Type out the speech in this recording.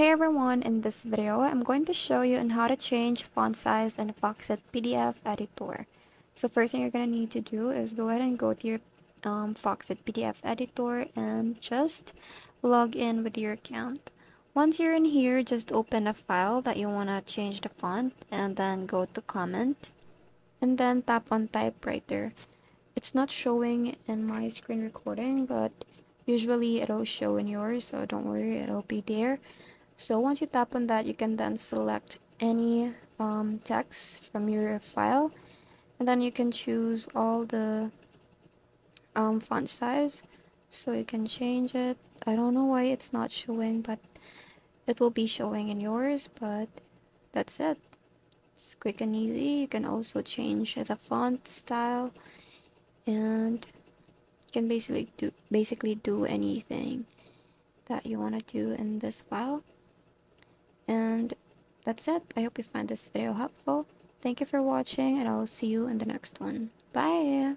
Hey everyone, in this video, I'm going to show you on how to change font size in Foxit PDF editor. So first thing you're going to need to do is go ahead and go to your um, Foxit PDF editor and just log in with your account. Once you're in here, just open a file that you want to change the font and then go to comment and then tap on typewriter. It's not showing in my screen recording, but usually it'll show in yours, so don't worry, it'll be there. So once you tap on that, you can then select any um, text from your file and then you can choose all the um, font size so you can change it. I don't know why it's not showing, but it will be showing in yours, but that's it. It's quick and easy. You can also change the font style and you can basically do basically do anything that you want to do in this file. And that's it. I hope you find this video helpful. Thank you for watching and I'll see you in the next one. Bye!